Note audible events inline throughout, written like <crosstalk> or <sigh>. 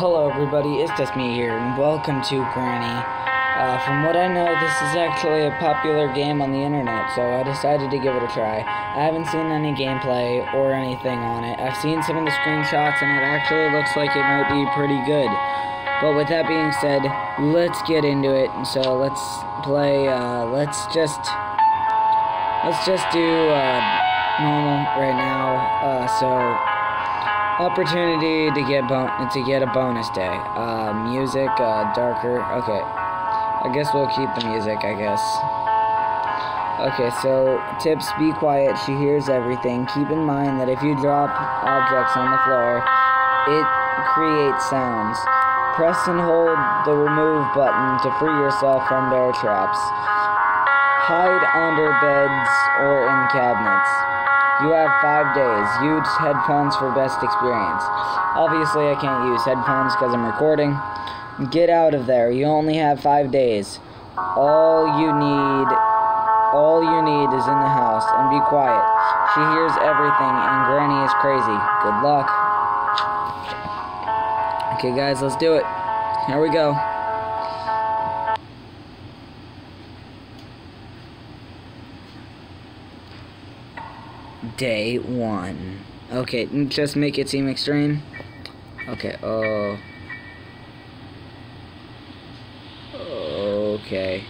Hello everybody, it's just me here, and welcome to Granny. Uh, from what I know, this is actually a popular game on the internet, so I decided to give it a try. I haven't seen any gameplay or anything on it. I've seen some of the screenshots, and it actually looks like it might be pretty good. But with that being said, let's get into it. So let's play, uh, let's just, let's just do, uh, normal right now. Uh, so, opportunity to get bon to get a bonus day. Uh, music, uh, darker. Okay, I guess we'll keep the music. I guess. Okay, so tips: be quiet. She hears everything. Keep in mind that if you drop objects on the floor, it creates sounds. Press and hold the remove button to free yourself from bear traps. Hide under beds or in cabinets. You have five days. Use headphones for best experience. Obviously, I can't use headphones because I'm recording. Get out of there. You only have five days. All you need, all you need is in the house and be quiet. She hears everything and Granny is crazy. Good luck. Okay, guys, let's do it. Here we go. Day one. Okay, just make it seem extreme. Okay, oh. Okay.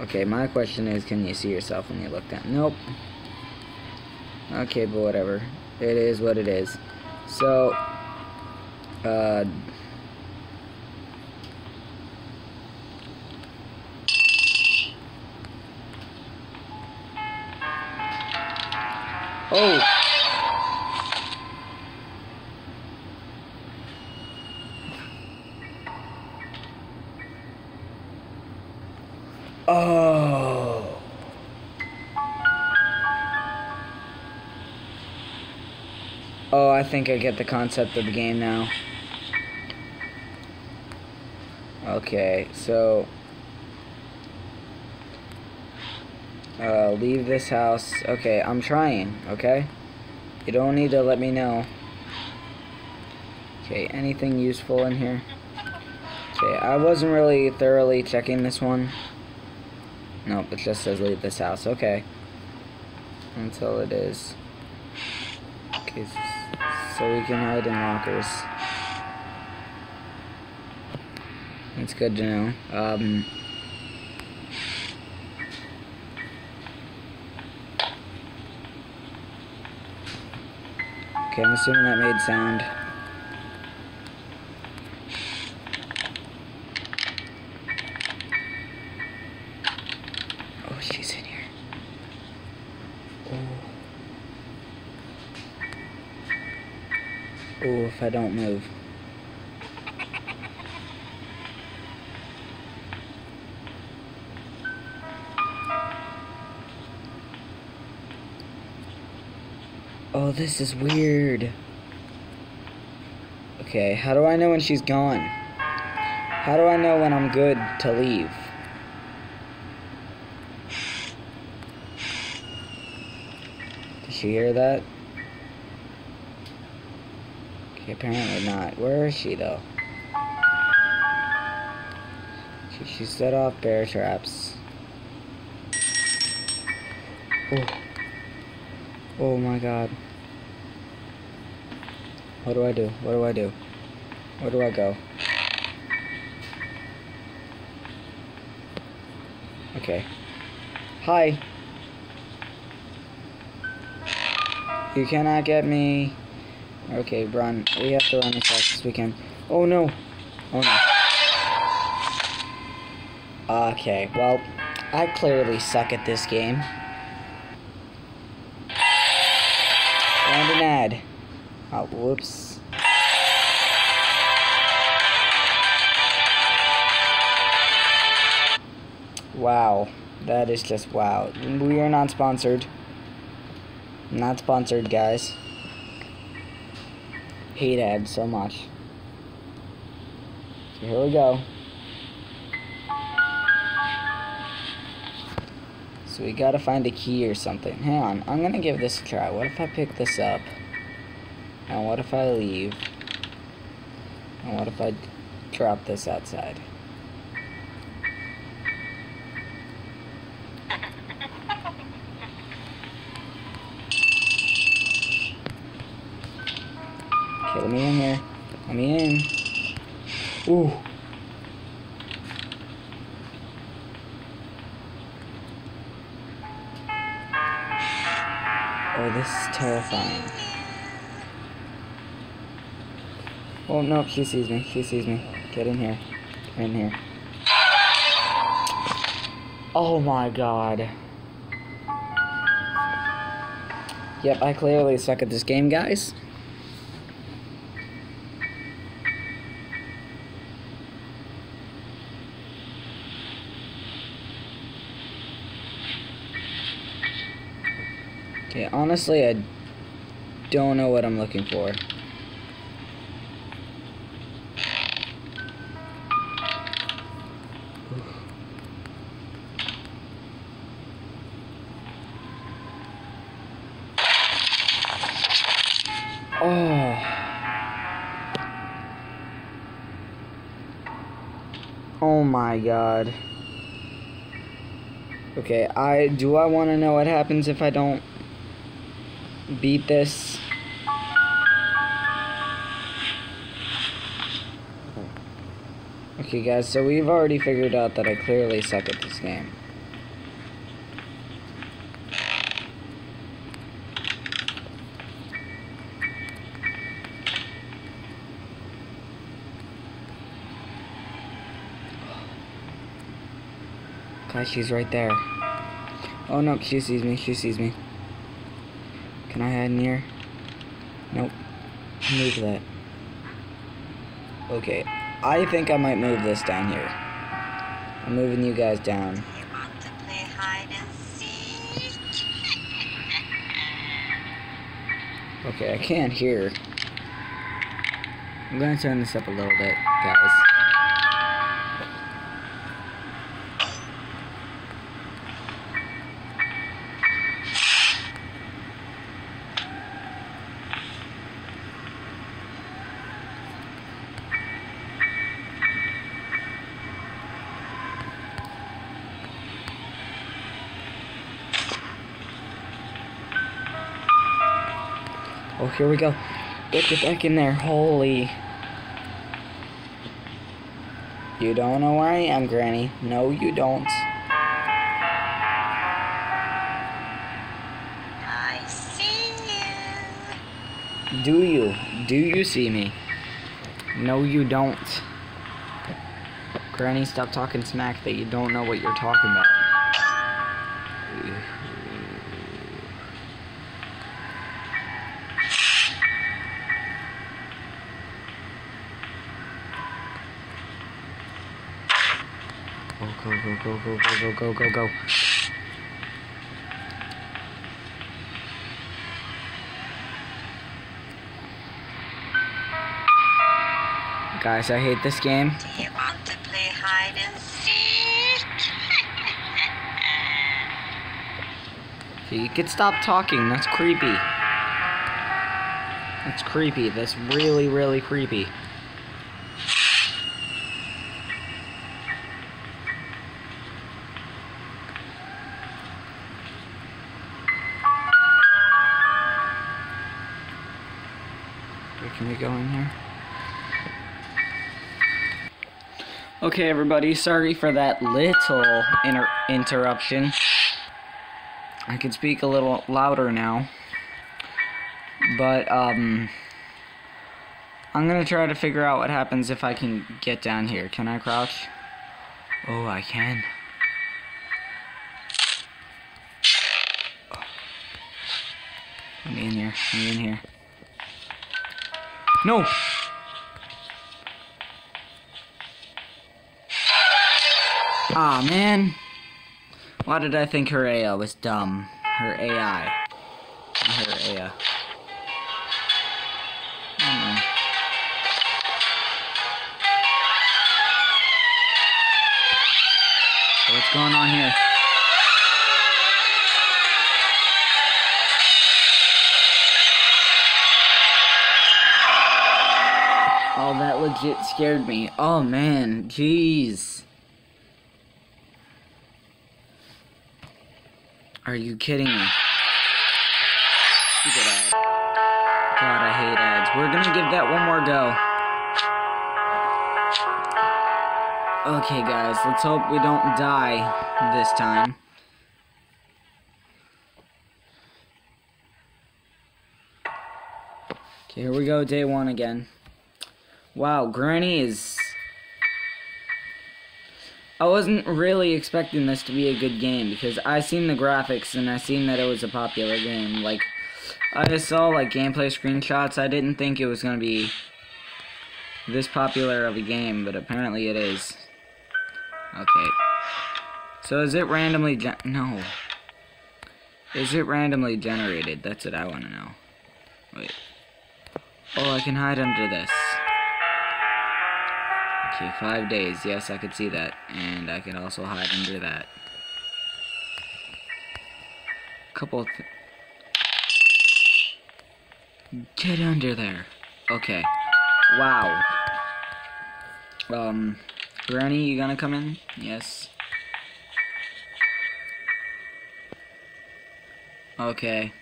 Okay, my question is, can you see yourself when you look down? Nope. Okay, but whatever. It is what it is. So, uh, Oh. Oh. Oh, I think I get the concept of the game now. Okay, so Uh, leave this house. Okay, I'm trying, okay? You don't need to let me know. Okay, anything useful in here? Okay, I wasn't really thoroughly checking this one. Nope, it just says leave this house. Okay. Until it is. Okay, so we can hide in lockers. That's good to know. Um... Okay, I'm assuming that made sound. Oh, she's in here. Oh. Oh, if I don't move. This is weird. Okay, how do I know when she's gone? How do I know when I'm good to leave? Did she hear that? Okay, apparently not. Where is she, though? She, she set off bear traps. Oh. Oh my god. What do I do? What do I do? Where do I go? Okay. Hi. You cannot get me. Okay, run. We have to run as fast as we can. Oh no. Oh no. Okay, well, I clearly suck at this game. Oh, whoops. Wow. That is just wow. We are not sponsored. Not sponsored, guys. Hate ads so much. So here we go. So we gotta find a key or something. Hang on, I'm gonna give this a try. What if I pick this up? Now what if I leave? And what if I drop this outside? Okay, let me in here. Let me in. Ooh. Oh, this is terrifying. Oh, no, she sees me. She sees me. Get in here. Get in here. Oh my god. Yep, I clearly suck at this game, guys. Okay, honestly, I don't know what I'm looking for. God. Okay, I do I want to know what happens if I don't beat this? Okay guys, so we've already figured out that I clearly suck at this game. She's right there. Oh no, she sees me, she sees me. Can I hide in here? Nope. Move that. Okay, I think I might move this down here. I'm moving you guys down. Okay, I can't hear. I'm gonna turn this up a little bit, guys. Here we go. Get get back in there. Holy. You don't know where I am, Granny. No, you don't. I see you. Do you? Do you see me? No, you don't. Granny, stop talking smack that you don't know what you're talking about. go, go, go, go, go, go, go. Guys, I hate this game. Do you want to play hide and seek? so <laughs> you could stop talking. That's creepy. That's creepy. That's really, really creepy. Okay, everybody. Sorry for that little inter interruption. I can speak a little louder now. But, um... I'm gonna try to figure out what happens if I can get down here. Can I crouch? Oh, I can. Let me in here. Let me in here. No! Ah, man. Why did I think her AI was dumb? Her AI. Her AI. So what's going on here? Wow, that legit scared me. Oh man, jeez. Are you kidding me? Stupid. God, I hate ads. We're gonna give that one more go. Okay, guys, let's hope we don't die this time. Okay, here we go, day one again. Wow, Granny is... I wasn't really expecting this to be a good game because I seen the graphics and I seen that it was a popular game. Like, I saw like gameplay screenshots. I didn't think it was gonna be this popular of a game, but apparently it is. Okay. So is it randomly gen- no. Is it randomly generated? That's what I want to know. Wait. Oh, I can hide under this. Okay, five days. Yes, I could see that. And I can also hide under that. Couple Get under there. Okay. Wow. Um, Granny, you gonna come in? Yes. Okay.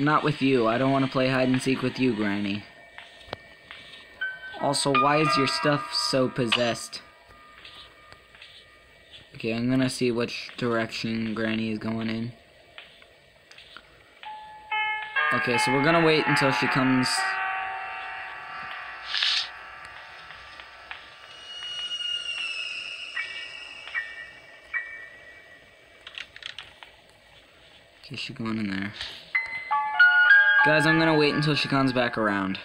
Not with you. I don't want to play hide and seek with you, Granny. Also, why is your stuff so possessed? Okay, I'm gonna see which direction Granny is going in. Okay, so we're gonna wait until she comes. Okay, she's going in there. Guys, I'm gonna wait until she comes back around.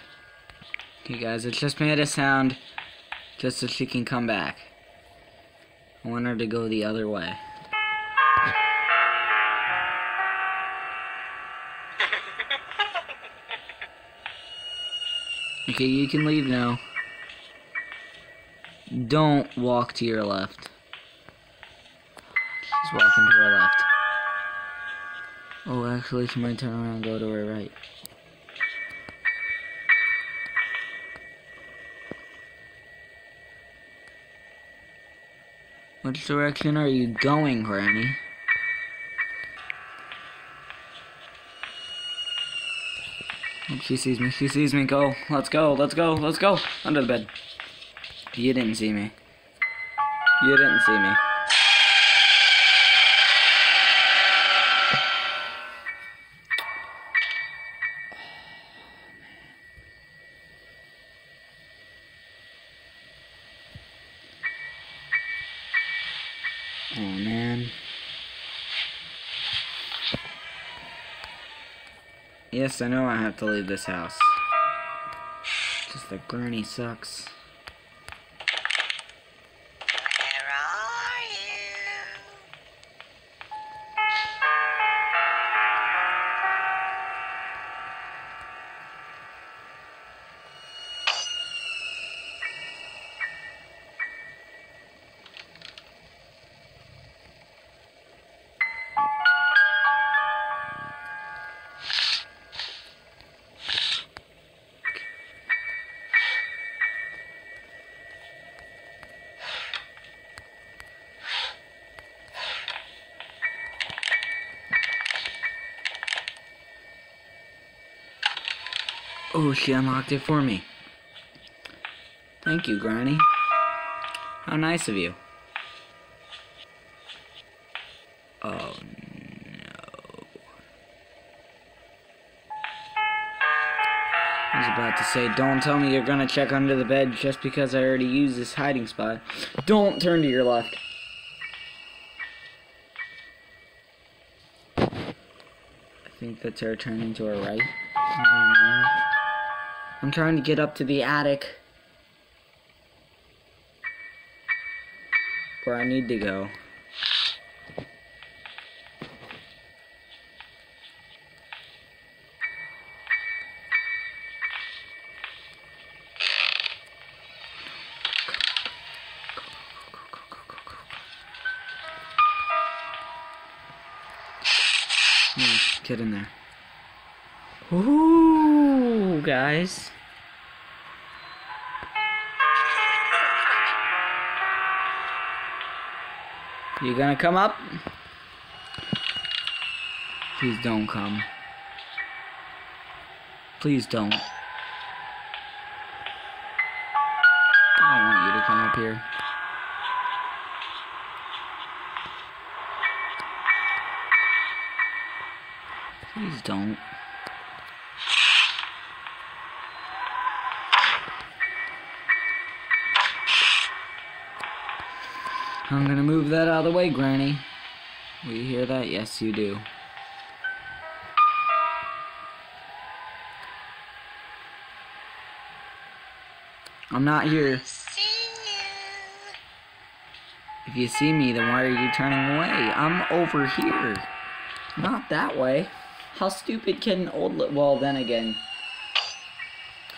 Okay, guys, it's just made a sound just so she can come back. I want her to go the other way. <laughs> Okay, you can leave now. Don't walk to your left. She's walking to her left. Oh, actually, she might turn around go to her right. Which direction are you going, Granny? She sees me. She sees me. Go. Let's go. Let's go. Let's go. Under the bed. You didn't see me. You didn't see me. Yes, I know I have to leave this house. Just the Granny sucks. Oh, she unlocked it for me. Thank you, Granny. How nice of you. Oh, no. I was about to say, don't tell me you're gonna check under the bed just because I already used this hiding spot. Don't turn to your left. I think that's her turning to her right. I'm trying to get up to the attic. Where I need to go. Gonna come up? Please don't come. Please don't. I don't want you to come up here. Please don't. I'm gonna move that out of the way, Granny. Will you hear that? Yes, you do. I'm not here. See you. If you see me, then why are you turning away? I'm over here. Not that way. How stupid can an old well then again.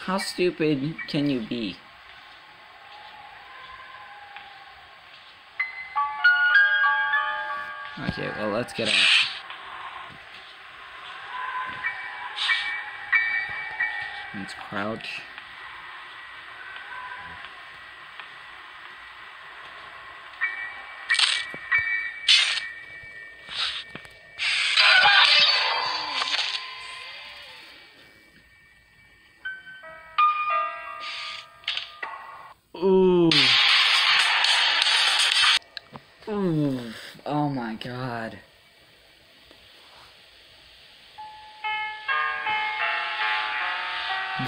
How stupid can you be? Okay, well let's get out. Let's crouch. Ooh.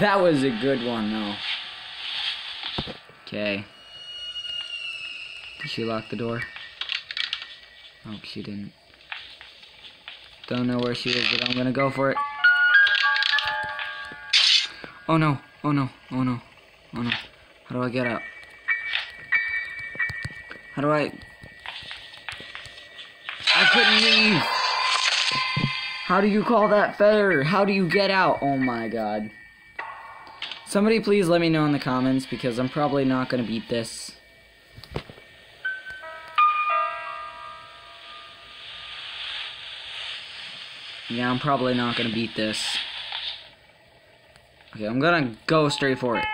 That was a good one though. Okay. Did she lock the door? Nope, she didn't. Don't know where she is, but I'm gonna go for it. Oh no, oh no, oh no, oh no. How do I get out? How do I... I couldn't leave! How do you call that fair? How do you get out? Oh my god. Somebody please let me know in the comments because I'm probably not gonna beat this. Yeah, I'm probably not gonna beat this. Okay, I'm gonna go straight for it.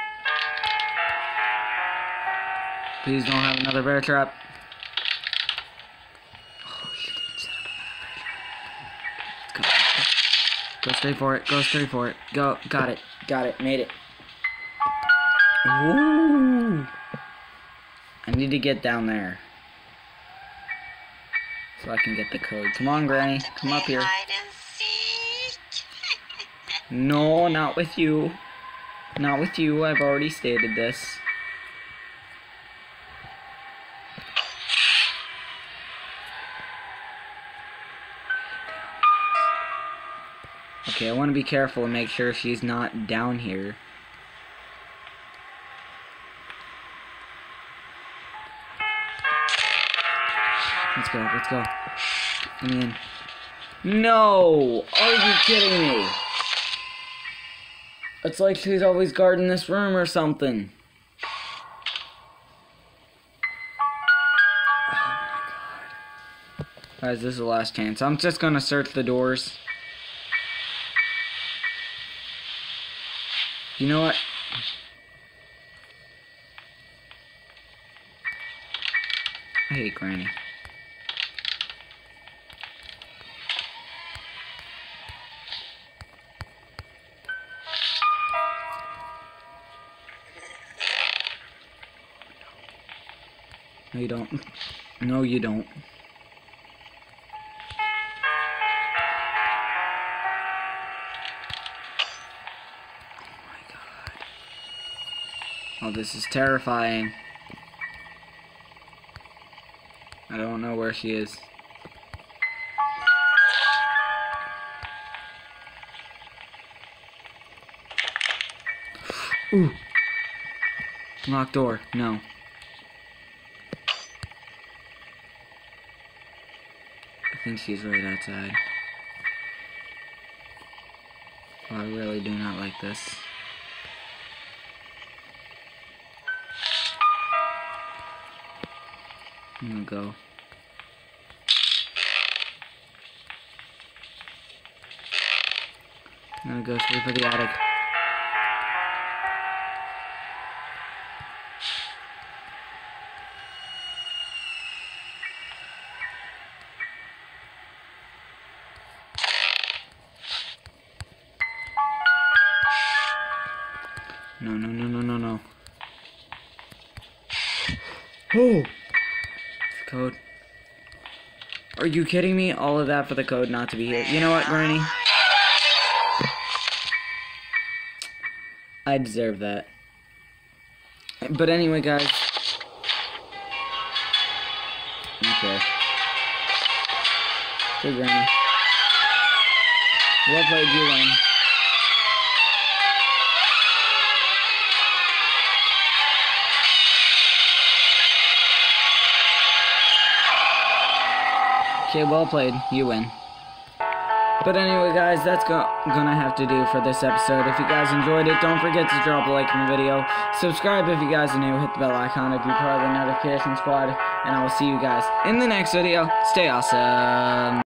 Please don't have another bear trap. Oh. Go straight for it. Go straight for it. Go. Got it. Got it. Made it. Ooh. I need to get down there. So I can get the code. Come on, Granny. Come up here. Hide and seek. <laughs> No, not with you. Not with you. I've already stated this. Okay, I want to be careful and make sure she's not down here. Let's go, let's go. Let me in. No! Are you kidding me? It's like she's always guarding this room or something. Oh Guys, this is the last chance. I'm just gonna search the doors. You know what? I hate Granny. No, you don't. No, you don't. Oh my god. Oh, this is terrifying. I don't know where she is. Ooh. Locked door. No. Think she's right outside. Oh, I really do not like this. I'm gonna go. I'm gonna go straight for the attic. Are you kidding me? All of that for the code not to be here. You know what, Granny? I deserve that. But anyway, guys. Okay. Good Granny. Well played, you win. Okay, well played. You win. But anyway, guys, that's go gonna have to do for this episode. If you guys enjoyed it, don't forget to drop a like on the video. Subscribe if you guys are new. Hit the bell icon if you're part of the notification squad. And I will see you guys in the next video. Stay awesome.